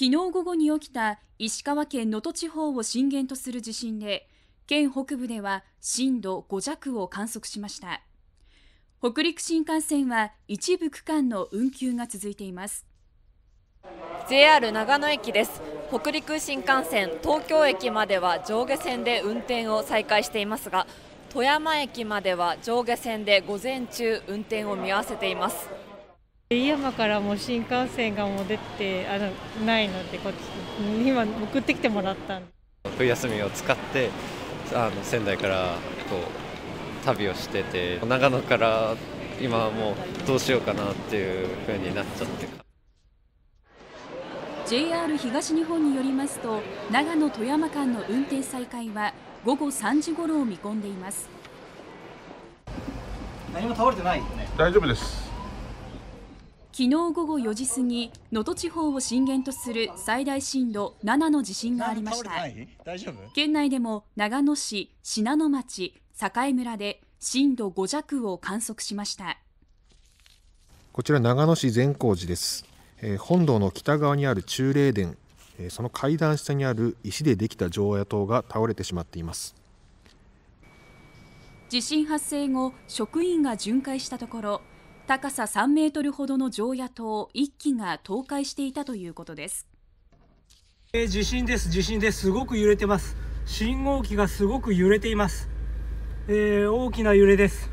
昨日午後に起きた石川県能登地方を震源とする地震で県北部では震度5弱を観測しました。北陸新幹線は一部区間の運休が続いています。JR 長野駅です。北陸新幹線東京駅までは上下線で運転を再開していますが富山駅までは上下線で午前中運転を見合わせています。飯山からも新幹線がもう出てあのないのでこっち今送ってきてもらった冬休みを使ってあの仙台からこう旅をしてて長野から今はもうどうしようかなっていう風になっちゃって JR 東日本によりますと長野富山間の運転再開は午後3時頃を見込んでいます。何も倒れてないよね。大丈夫です昨日午後4時過ぎ能登地方を震源とする最大震度7の地震がありました。県内でも長野市信濃町栄村で震度5弱を観測しました。こちら長野市善光寺です、えー本堂の北側にある中霊殿、えーその階段下にある石でできた常夜灯が倒れてしまっています。地震発生後職員が巡回したところ高さ3メートルほどの常夜灯1基が倒壊していたということです。えー地震です地震です。すごく揺れてます。信号機がすごく揺れています、えー大きな揺れです。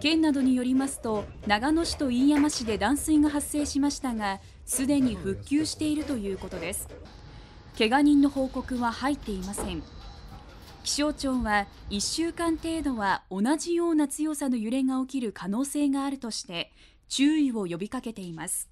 県などによりますと長野市と飯山市で断水が発生しましたがすでに復旧しているということです。怪我人の報告は入っていません気象庁は1週間程度は同じような強さの揺れが起きる可能性があるとして注意を呼びかけています。